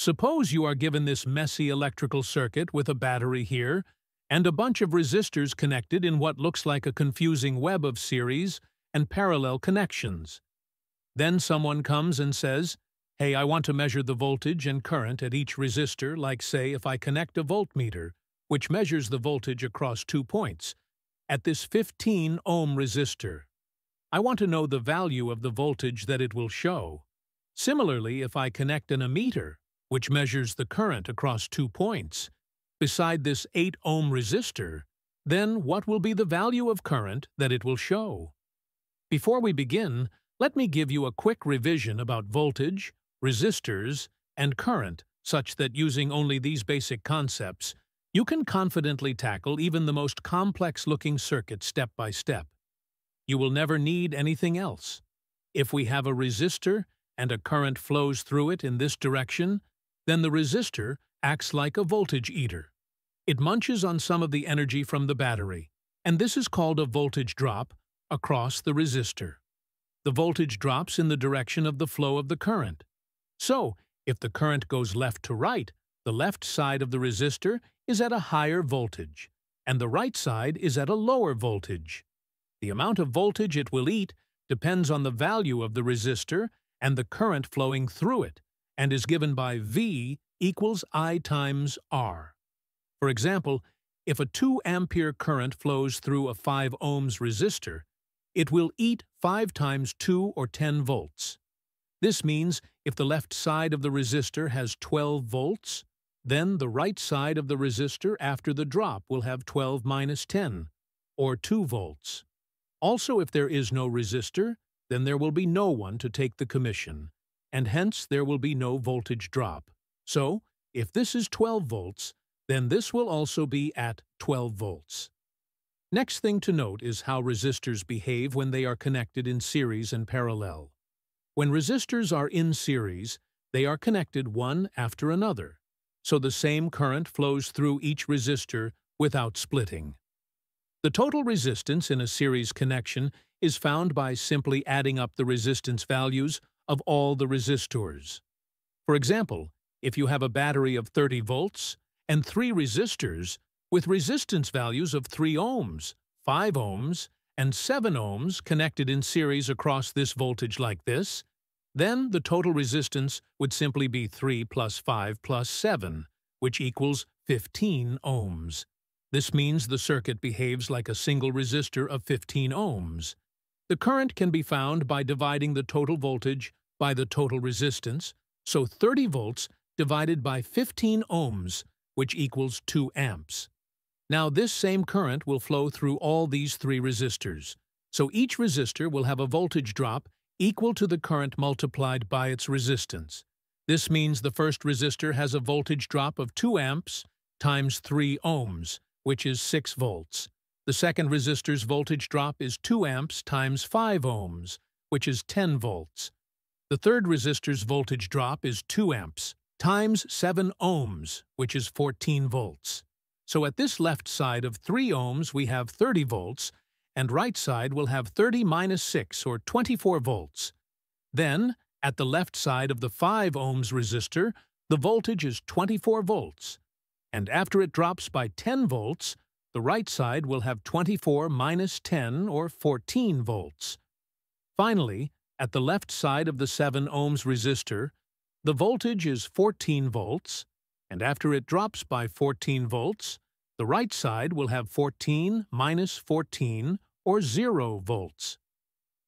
Suppose you are given this messy electrical circuit with a battery here and a bunch of resistors connected in what looks like a confusing web of series and parallel connections. Then someone comes and says, hey, I want to measure the voltage and current at each resistor, like say if I connect a voltmeter, which measures the voltage across two points, at this 15 ohm resistor. I want to know the value of the voltage that it will show. Similarly, if I connect an ammeter, which measures the current across two points, beside this 8 ohm resistor, then what will be the value of current that it will show? Before we begin, let me give you a quick revision about voltage, resistors, and current such that using only these basic concepts, you can confidently tackle even the most complex-looking circuit step by step. You will never need anything else. If we have a resistor and a current flows through it in this direction, then the resistor acts like a voltage eater. It munches on some of the energy from the battery, and this is called a voltage drop across the resistor. The voltage drops in the direction of the flow of the current. So, if the current goes left to right, the left side of the resistor is at a higher voltage, and the right side is at a lower voltage. The amount of voltage it will eat depends on the value of the resistor and the current flowing through it and is given by V equals I times R. For example, if a 2 ampere current flows through a 5 ohms resistor, it will eat 5 times 2 or 10 volts. This means if the left side of the resistor has 12 volts, then the right side of the resistor after the drop will have 12 minus 10, or 2 volts. Also, if there is no resistor, then there will be no one to take the commission, and hence there will be no voltage drop. So, if this is 12 volts, then this will also be at 12 volts. Next thing to note is how resistors behave when they are connected in series and parallel. When resistors are in series, they are connected one after another, so the same current flows through each resistor without splitting. The total resistance in a series connection is found by simply adding up the resistance values of all the resistors. For example, if you have a battery of 30 volts and three resistors with resistance values of 3 ohms, 5 ohms, and 7 ohms connected in series across this voltage like this, then the total resistance would simply be 3 plus 5 plus 7, which equals 15 ohms. This means the circuit behaves like a single resistor of 15 ohms. The current can be found by dividing the total voltage by the total resistance, so 30 volts divided by 15 ohms, which equals 2 amps. Now this same current will flow through all these three resistors, so each resistor will have a voltage drop equal to the current multiplied by its resistance. This means the first resistor has a voltage drop of 2 amps times 3 ohms, which is 6 volts. The second resistor's voltage drop is 2 amps times 5 ohms, which is 10 volts. The third resistor's voltage drop is 2 amps times 7 ohms, which is 14 volts. So at this left side of 3 ohms we have 30 volts, and right side will have 30 minus 6, or 24 volts. Then, at the left side of the 5 ohms resistor, the voltage is 24 volts, and after it drops by 10 volts, the right side will have 24 minus 10, or 14 volts. Finally, at the left side of the 7 ohms resistor, the voltage is 14 volts, and after it drops by 14 volts, the right side will have 14 minus 14, or 0 volts.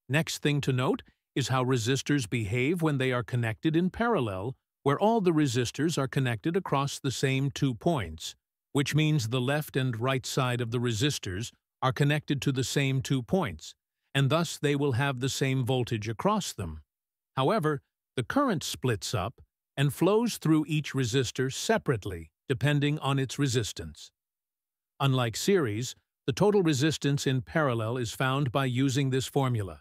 Next thing to note is how resistors behave when they are connected in parallel, where all the resistors are connected across the same two points, which means the left and right side of the resistors are connected to the same two points, and thus they will have the same voltage across them. However, the current splits up and flows through each resistor separately, depending on its resistance. Unlike series, the total resistance in parallel is found by using this formula.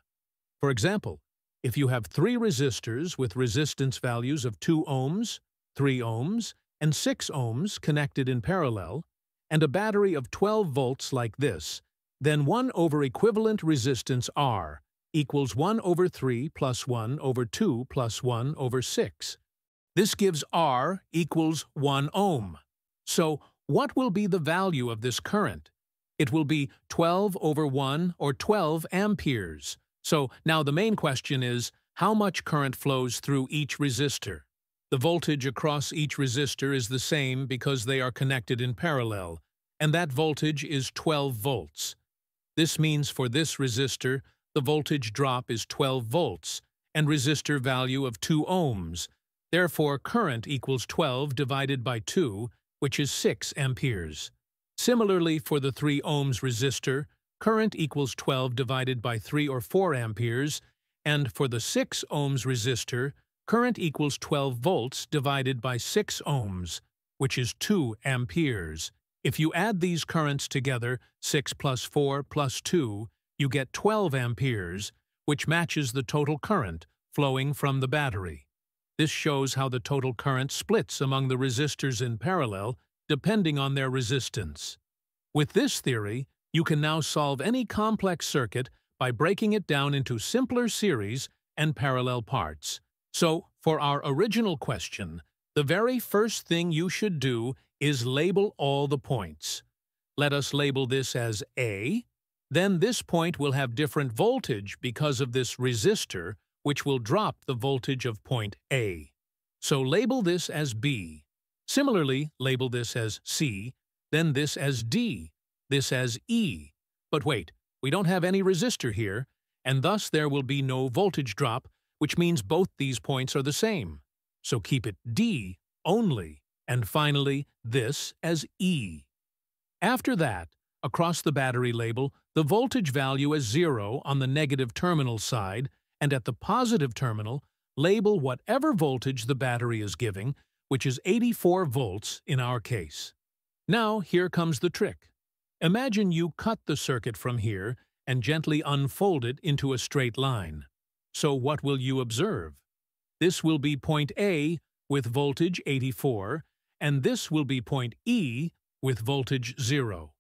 For example, if you have three resistors with resistance values of 2 ohms, 3 ohms, and 6 ohms connected in parallel, and a battery of 12 volts like this, then 1 over equivalent resistance R equals 1 over 3 plus 1 over 2 plus 1 over 6. This gives R equals 1 ohm. So what will be the value of this current? It will be 12 over 1 or 12 amperes. So now the main question is, how much current flows through each resistor? The voltage across each resistor is the same because they are connected in parallel, and that voltage is 12 volts. This means for this resistor, the voltage drop is 12 volts, and resistor value of 2 ohms. Therefore, current equals 12 divided by 2, which is 6 amperes. Similarly, for the 3 ohms resistor, current equals 12 divided by 3 or 4 amperes, and for the 6 ohms resistor, current equals 12 volts divided by 6 ohms, which is 2 amperes. If you add these currents together, 6 plus 4 plus 2, you get 12 amperes, which matches the total current flowing from the battery. This shows how the total current splits among the resistors in parallel depending on their resistance. With this theory, you can now solve any complex circuit by breaking it down into simpler series and parallel parts. So, for our original question, the very first thing you should do is label all the points. Let us label this as A, then this point will have different voltage because of this resistor, which will drop the voltage of point A. So label this as B. Similarly, label this as C, then this as D, this as E. But wait, we don't have any resistor here, and thus there will be no voltage drop, which means both these points are the same. So keep it D only, and finally this as E. After that, across the battery label, the voltage value is zero on the negative terminal side, and at the positive terminal, label whatever voltage the battery is giving which is 84 volts in our case. Now here comes the trick. Imagine you cut the circuit from here and gently unfold it into a straight line. So what will you observe? This will be point A with voltage 84, and this will be point E with voltage 0.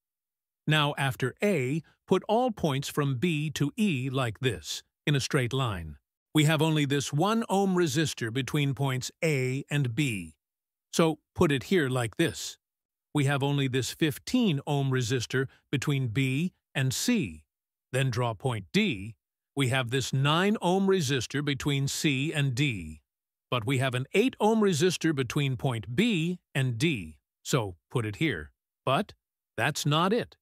Now after A, put all points from B to E like this, in a straight line. We have only this 1 ohm resistor between points A and B. So put it here like this. We have only this 15 ohm resistor between B and C. Then draw point D. We have this 9 ohm resistor between C and D. But we have an 8 ohm resistor between point B and D. So put it here. But that's not it.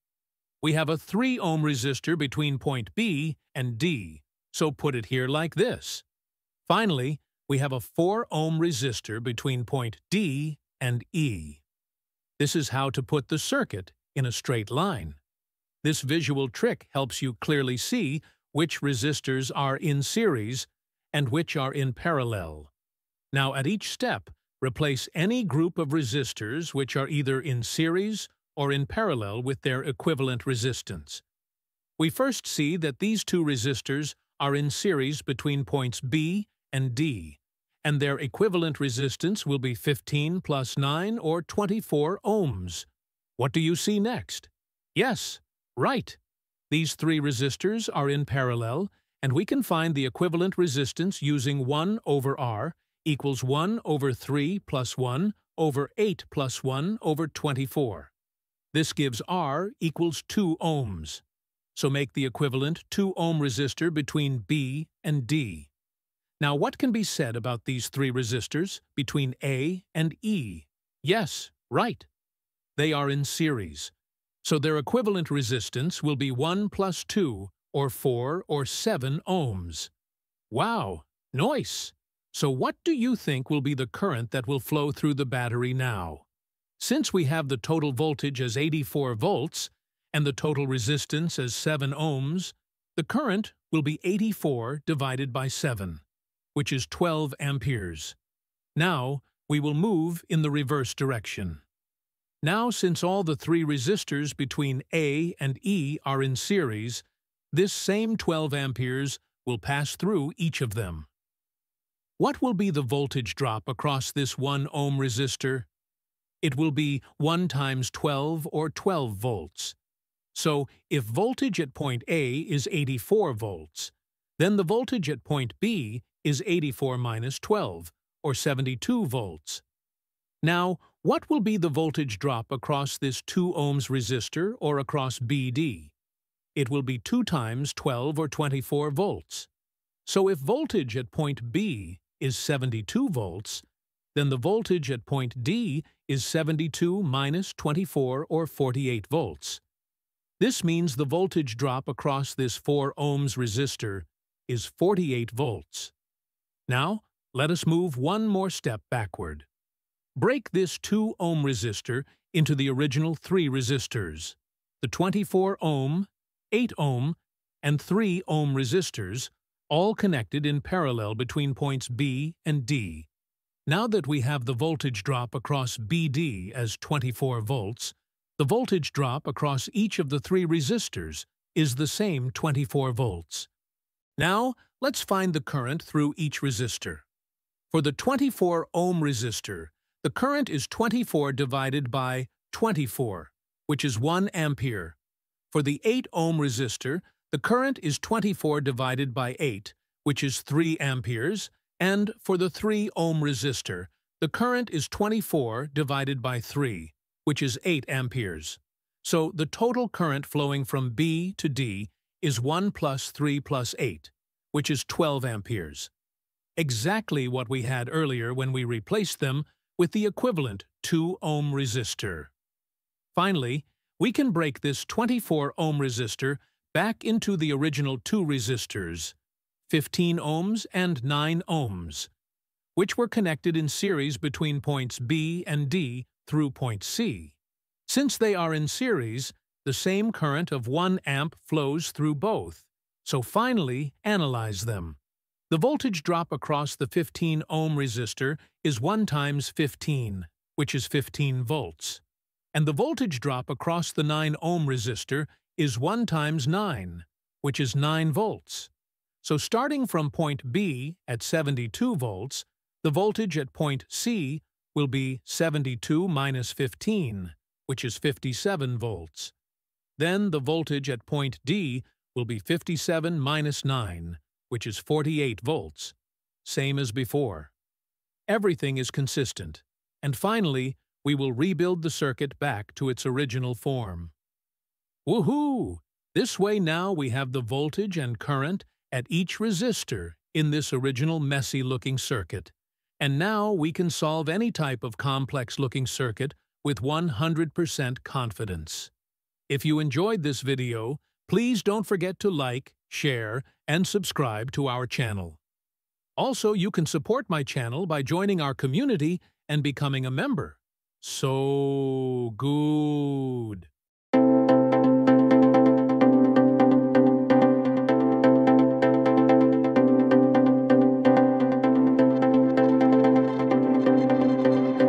We have a 3 ohm resistor between point B and D. So put it here like this. Finally, we have a 4 ohm resistor between point D and E. This is how to put the circuit in a straight line. This visual trick helps you clearly see which resistors are in series and which are in parallel. Now at each step, replace any group of resistors which are either in series or in parallel with their equivalent resistance. We first see that these two resistors are in series between points B and D, and their equivalent resistance will be 15 plus 9 or 24 ohms. What do you see next? Yes, right. These three resistors are in parallel, and we can find the equivalent resistance using 1 over R equals 1 over 3 plus 1 over 8 plus 1 over 24. This gives R equals 2 ohms. So make the equivalent 2 ohm resistor between B and D. Now what can be said about these three resistors between A and E? Yes, right. They are in series. So their equivalent resistance will be 1 plus 2, or 4 or 7 ohms. Wow, nice! So what do you think will be the current that will flow through the battery now? Since we have the total voltage as 84 volts and the total resistance as 7 ohms, the current will be 84 divided by 7 which is 12 amperes. Now, we will move in the reverse direction. Now, since all the three resistors between A and E are in series, this same 12 amperes will pass through each of them. What will be the voltage drop across this 1 ohm resistor? It will be 1 times 12 or 12 volts. So, if voltage at point A is 84 volts, then the voltage at point B is 84 minus 12, or 72 volts. Now, what will be the voltage drop across this 2 ohms resistor or across BD? It will be 2 times 12 or 24 volts. So if voltage at point B is 72 volts, then the voltage at point D is 72 minus 24 or 48 volts. This means the voltage drop across this 4 ohms resistor is 48 volts. Now, let us move one more step backward. Break this 2 ohm resistor into the original three resistors. The 24 ohm, 8 ohm, and 3 ohm resistors, all connected in parallel between points B and D. Now that we have the voltage drop across BD as 24 volts, the voltage drop across each of the three resistors is the same 24 volts. Now, let's find the current through each resistor. For the 24 ohm resistor, the current is 24 divided by 24, which is 1 ampere. For the 8 ohm resistor, the current is 24 divided by 8, which is 3 amperes, and for the 3 ohm resistor, the current is 24 divided by 3, which is 8 amperes. So the total current flowing from B to D is 1 plus 3 plus 8, which is 12 amperes. Exactly what we had earlier when we replaced them with the equivalent 2 ohm resistor. Finally, we can break this 24 ohm resistor back into the original two resistors, 15 ohms and 9 ohms, which were connected in series between points B and D through point C. Since they are in series, the same current of 1 amp flows through both, so finally analyze them. The voltage drop across the 15 ohm resistor is 1 times 15, which is 15 volts, and the voltage drop across the 9 ohm resistor is 1 times 9, which is 9 volts. So starting from point B at 72 volts, the voltage at point C will be 72 minus 15, which is 57 volts. Then the voltage at point D will be 57 minus 9, which is 48 volts, same as before. Everything is consistent, and finally, we will rebuild the circuit back to its original form. Woohoo! This way now we have the voltage and current at each resistor in this original messy-looking circuit. And now we can solve any type of complex-looking circuit with 100% confidence. If you enjoyed this video, please don't forget to like, share, and subscribe to our channel. Also, you can support my channel by joining our community and becoming a member. So good.